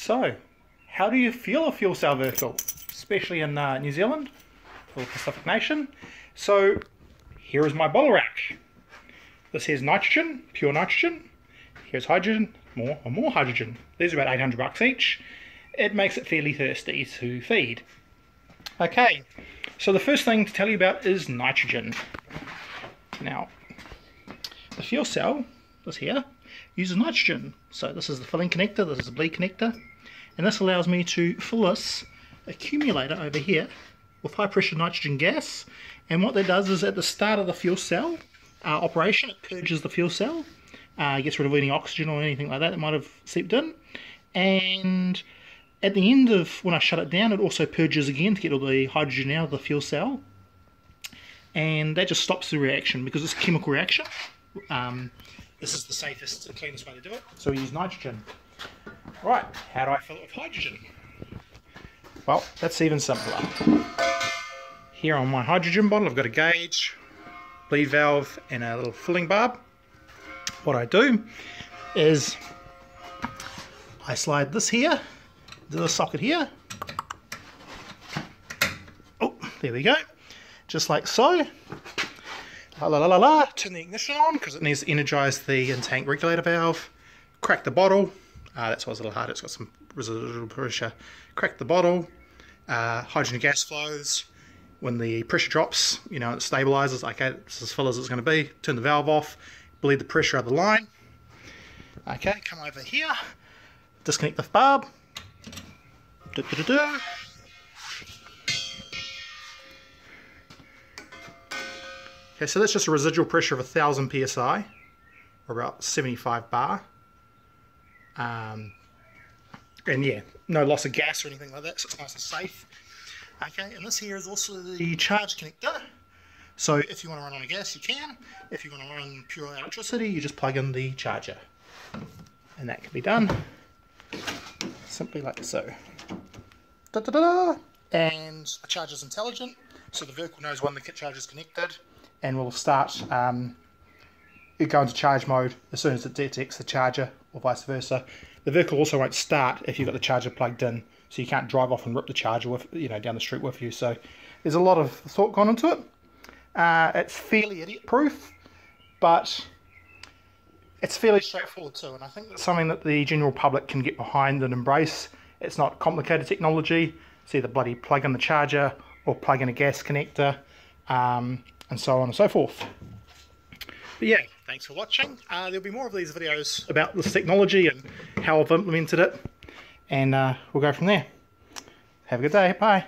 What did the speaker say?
So, how do you feel a fuel cell vehicle, especially in uh, New Zealand or Pacific Nation? So, here is my bottle rack. This here's nitrogen, pure nitrogen. Here's hydrogen, more and more hydrogen. These are about 800 bucks each. It makes it fairly thirsty to feed. Okay, so the first thing to tell you about is nitrogen. Now, the fuel cell, this here, uses nitrogen. So this is the filling connector, this is the bleed connector, and this allows me to fill this accumulator over here with high pressure nitrogen gas. And what that does is at the start of the fuel cell uh, operation, it purges the fuel cell, uh, gets rid of any oxygen or anything like that that might have seeped in, and at the end of when I shut it down, it also purges again to get all the hydrogen out of the fuel cell, and that just stops the reaction because it's a chemical reaction. Um, this is the safest and cleanest way to do it. So we use nitrogen. Right, how do I fill it with hydrogen? Well, that's even simpler. Here on my hydrogen bottle, I've got a gauge, bleed valve, and a little filling barb. What I do is I slide this here to the socket here. Oh, there we go. Just like so. La la la la. Turn the ignition on because it needs to energize the in-tank regulator valve. Crack the bottle. Uh, that's why it's a little hard. It's got some residual pressure. Crack the bottle. Uh, hydrogen gas flows. When the pressure drops, you know, it stabilizes. Okay, it's as full as it's going to be. Turn the valve off. Bleed the pressure out of the line. Okay, come over here. Disconnect the barb. Da -da -da Okay, so that's just a residual pressure of 1000 psi, or about 75 bar. Um, and yeah, no loss of gas or anything like that, so it's nice and safe. Okay, and this here is also the charge connector. So if you want to run on a gas, you can. If you want to run pure electricity, you just plug in the charger. And that can be done simply like so. Da -da -da and the charger is intelligent, so the vehicle knows when the charger is connected and will start um, it go into charge mode as soon as it detects the charger or vice versa. The vehicle also won't start if you've got the charger plugged in, so you can't drive off and rip the charger with you know down the street with you. So there's a lot of thought gone into it. Uh, it's fairly idiot proof, but it's fairly straightforward too, and I think that's something that the general public can get behind and embrace. It's not complicated technology. It's either bloody plug in the charger or plug in a gas connector. Um, and so on and so forth. But yeah, thanks for watching. Uh, there'll be more of these videos about this technology and how I've implemented it, and uh, we'll go from there. Have a good day. Bye.